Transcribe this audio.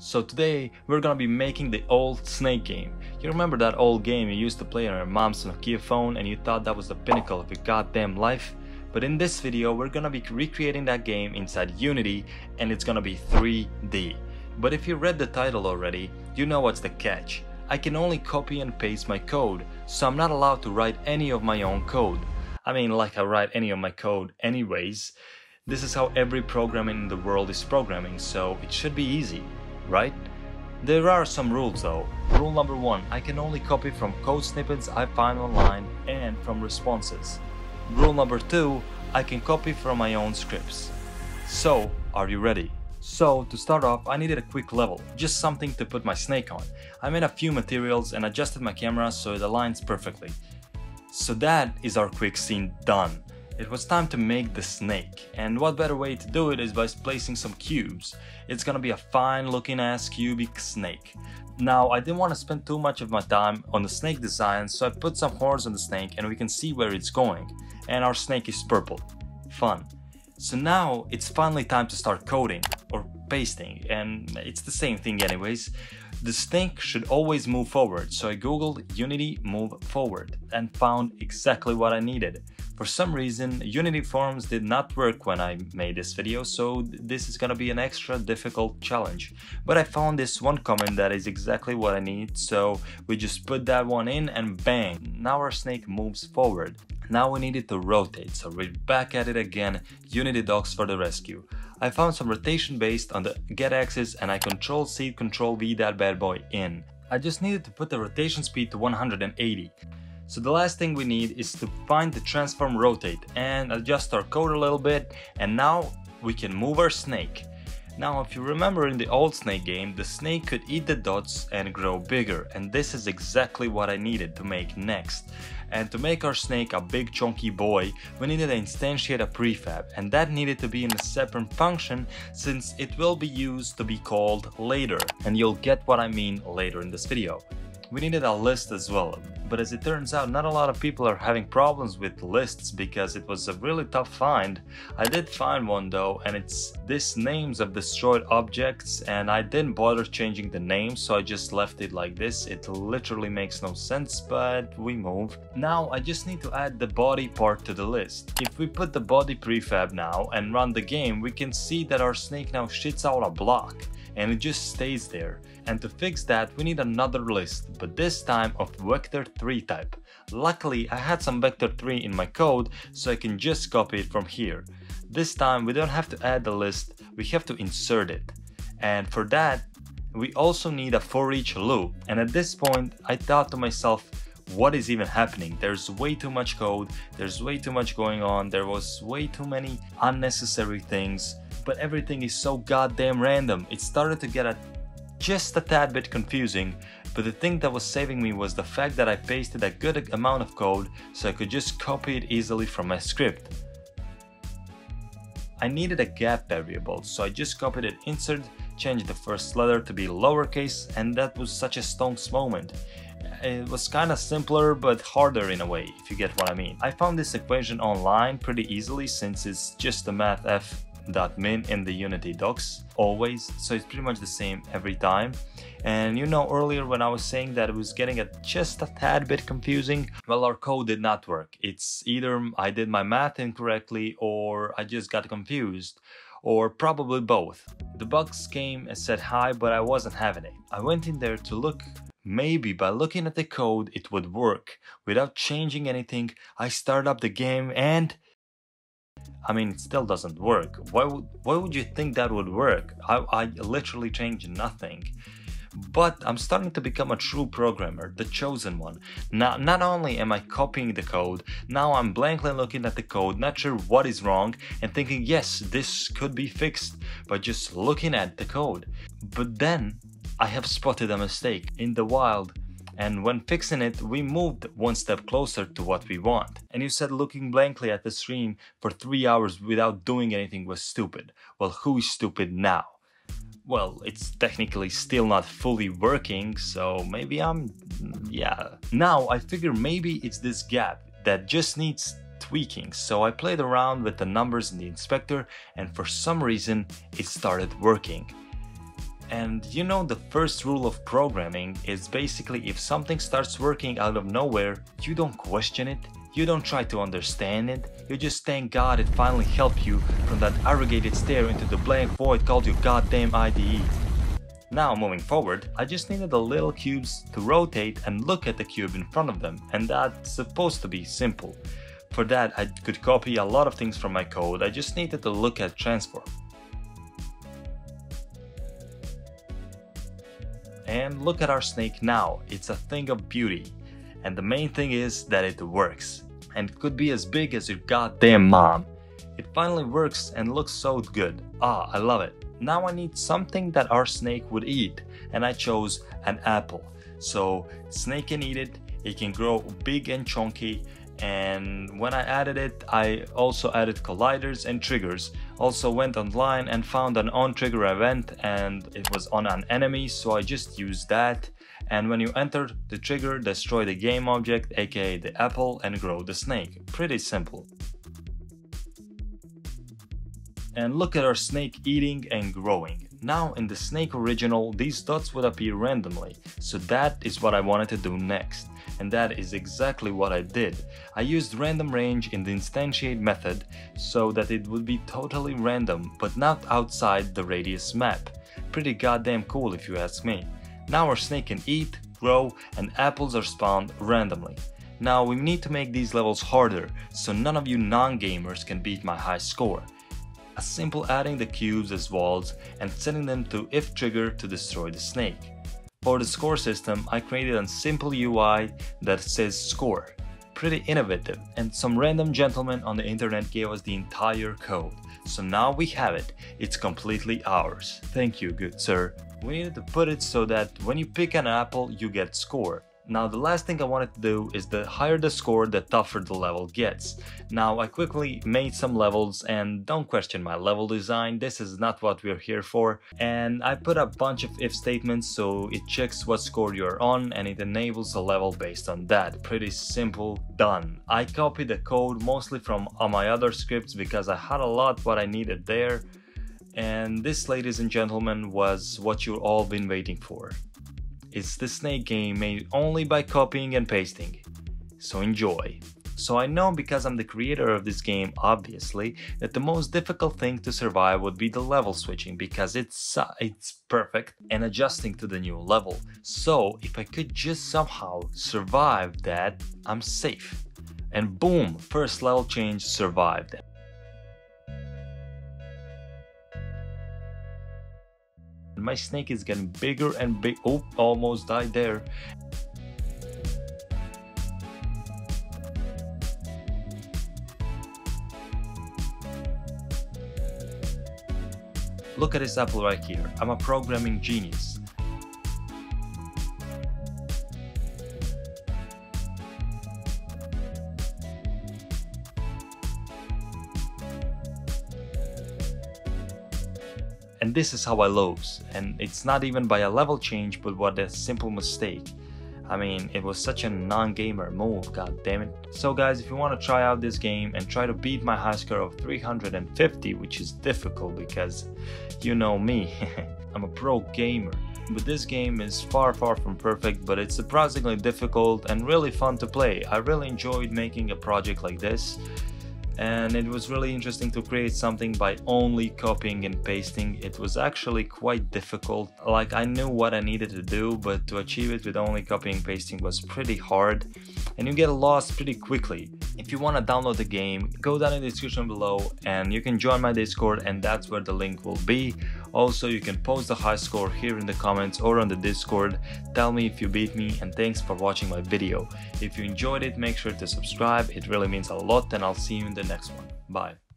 So today we're gonna be making the old Snake game. You remember that old game you used to play on your mom's Nokia phone and you thought that was the pinnacle of your goddamn life? But in this video we're gonna be recreating that game inside Unity and it's gonna be 3D. But if you read the title already, you know what's the catch. I can only copy and paste my code, so I'm not allowed to write any of my own code. I mean like I write any of my code anyways. This is how every programming in the world is programming, so it should be easy right? There are some rules though. Rule number one, I can only copy from code snippets I find online and from responses. Rule number two, I can copy from my own scripts. So, are you ready? So, to start off, I needed a quick level, just something to put my snake on. I made a few materials and adjusted my camera so it aligns perfectly. So that is our quick scene done. It was time to make the snake, and what better way to do it is by placing some cubes. It's gonna be a fine looking ass cubic snake. Now, I didn't want to spend too much of my time on the snake design, so I put some horns on the snake and we can see where it's going. And our snake is purple. Fun. So now it's finally time to start coding, or pasting, and it's the same thing anyways. The snake should always move forward, so I googled Unity Move Forward and found exactly what I needed. For some reason, Unity forums did not work when I made this video, so this is gonna be an extra difficult challenge. But I found this one comment that is exactly what I need, so we just put that one in and bang, now our snake moves forward. Now we need it to rotate, so we're back at it again, Unity docs for the rescue. I found some rotation based on the get axis and I control C control V that bad boy in. I just needed to put the rotation speed to 180. So the last thing we need is to find the transform rotate and adjust our code a little bit and now we can move our snake. Now if you remember in the old snake game, the snake could eat the dots and grow bigger and this is exactly what I needed to make next. And to make our snake a big chunky boy, we needed to instantiate a prefab and that needed to be in a separate function since it will be used to be called later and you'll get what I mean later in this video. We needed a list as well, but as it turns out not a lot of people are having problems with lists because it was a really tough find. I did find one though and it's this names of destroyed objects and I didn't bother changing the name so I just left it like this. It literally makes no sense but we move. Now I just need to add the body part to the list. If we put the body prefab now and run the game we can see that our snake now shits out a block and it just stays there. And to fix that we need another list, but this time of vector 3 type. Luckily I had some vector 3 in my code so I can just copy it from here. This time we don't have to add the list, we have to insert it. And for that we also need a for each loop and at this point I thought to myself what is even happening there's way too much code there's way too much going on there was way too many unnecessary things but everything is so goddamn random. It started to get a, just a tad bit confusing, but the thing that was saving me was the fact that I pasted a good amount of code so I could just copy it easily from my script. I needed a gap variable, so I just copied it insert, changed the first letter to be lowercase, and that was such a stonks moment. It was kinda simpler but harder in a way, if you get what I mean. I found this equation online pretty easily since it's just a math f min in the Unity docs always, so it's pretty much the same every time. And you know earlier when I was saying that it was getting a, just a tad bit confusing, well our code did not work. It's either I did my math incorrectly or I just got confused or probably both. The bugs came and said hi but I wasn't having it. I went in there to look Maybe by looking at the code it would work. Without changing anything, I started up the game and I mean, it still doesn't work. Why would, why would you think that would work? I, I literally changed nothing. But I'm starting to become a true programmer, the chosen one. Now, not only am I copying the code, now I'm blankly looking at the code, not sure what is wrong, and thinking, yes, this could be fixed by just looking at the code. But then, I have spotted a mistake. In the wild, and when fixing it, we moved one step closer to what we want. And you said looking blankly at the screen for three hours without doing anything was stupid. Well, who is stupid now? Well, it's technically still not fully working, so maybe I'm... yeah. Now I figure maybe it's this gap that just needs tweaking, so I played around with the numbers in the inspector and for some reason it started working. And you know the first rule of programming is basically if something starts working out of nowhere, you don't question it, you don't try to understand it, you just thank God it finally helped you from that arrogated stare into the blank void called your goddamn IDE. Now moving forward, I just needed the little cubes to rotate and look at the cube in front of them and that's supposed to be simple. For that I could copy a lot of things from my code, I just needed to look at transform. And look at our snake now, it's a thing of beauty. And the main thing is that it works. And could be as big as your goddamn mom. It finally works and looks so good. Ah, I love it. Now I need something that our snake would eat. And I chose an apple. So snake can eat it, it can grow big and chunky and when I added it I also added colliders and triggers. Also went online and found an on trigger event and it was on an enemy so I just used that. And when you enter the trigger destroy the game object aka the apple and grow the snake. Pretty simple. And look at our snake eating and growing. Now in the Snake original, these dots would appear randomly, so that is what I wanted to do next, and that is exactly what I did. I used random range in the instantiate method so that it would be totally random, but not outside the radius map. Pretty goddamn cool if you ask me. Now our snake can eat, grow, and apples are spawned randomly. Now we need to make these levels harder, so none of you non-gamers can beat my high score a simple adding the cubes as walls and setting them to if trigger to destroy the snake. For the score system, I created a simple UI that says score. Pretty innovative, and some random gentleman on the internet gave us the entire code. So now we have it, it's completely ours. Thank you, good sir. We needed to put it so that when you pick an apple, you get score. Now the last thing I wanted to do is the higher the score, the tougher the level gets. Now I quickly made some levels and don't question my level design, this is not what we're here for. And I put a bunch of if statements so it checks what score you're on and it enables a level based on that. Pretty simple, done. I copied the code mostly from all my other scripts because I had a lot what I needed there. And this, ladies and gentlemen, was what you've all been waiting for. It's the snake game made only by copying and pasting. So enjoy. So I know because I'm the creator of this game obviously that the most difficult thing to survive would be the level switching because it's uh, it's perfect and adjusting to the new level. So if I could just somehow survive that, I'm safe. And boom, first level change survived. My snake is getting bigger and big. Oh, almost died there. Look at this apple right here. I'm a programming genius. And this is how I lose, and it's not even by a level change, but what a simple mistake. I mean, it was such a non-gamer move, god damn it. So guys, if you want to try out this game and try to beat my high score of 350, which is difficult because you know me, I'm a pro gamer. But this game is far far from perfect, but it's surprisingly difficult and really fun to play. I really enjoyed making a project like this and it was really interesting to create something by only copying and pasting. It was actually quite difficult. Like I knew what I needed to do, but to achieve it with only copying and pasting was pretty hard and you get lost pretty quickly. If you want to download the game, go down in the description below and you can join my Discord and that's where the link will be. Also, you can post the high score here in the comments or on the Discord. Tell me if you beat me and thanks for watching my video. If you enjoyed it, make sure to subscribe. It really means a lot and I'll see you in the next one. Bye.